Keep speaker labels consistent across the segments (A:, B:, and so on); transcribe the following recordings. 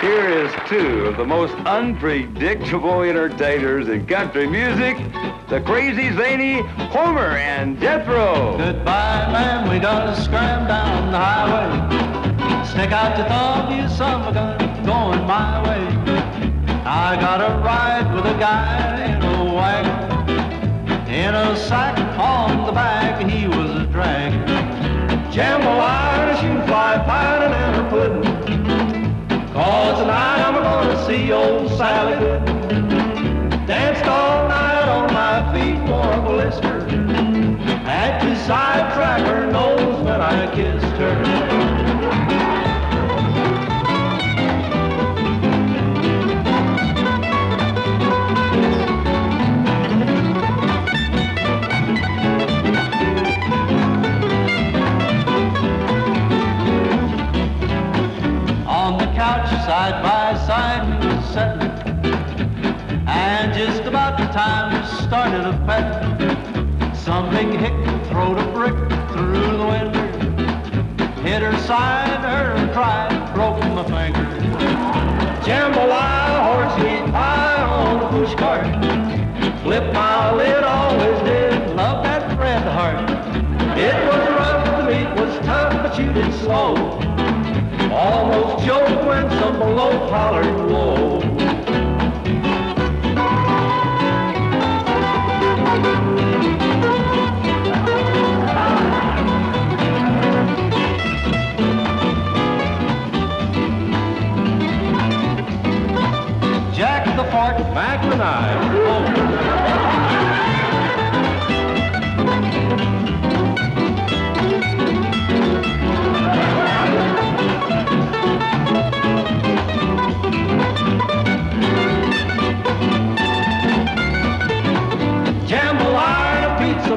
A: Here is two of the most unpredictable entertainers in country music, the crazy zany Homer and Jethro.
B: Goodbye, man, we done scram down the highway. Stick out your thumb, you son of a gun, going my way. I got a ride with a guy in a wagon. In a sack on the back, he was a dragon. Jambalaya, shoot fly, pine, and a pudding. Good. Danced all night on my feet, wore blister. Had to sidetrack her nose when I kissed her. On the couch side by side we were sitting time started a pet Some big hick throwed a brick through the window Hit her side, heard her cry, broke my finger. Jambalaya, horse meat pie on the push cart. Flip my lid, always did, love that red heart. It was rough, the meat was tough, but you did slow. Almost choked when some below hollered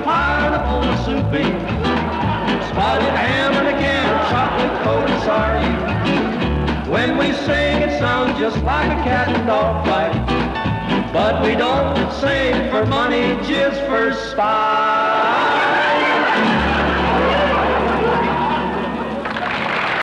B: pie, on a soupy. Spotted ham and again, chocolate coated sardine. When we sing, it sounds just like a cat and dog fight. But we don't sing for money, just for style.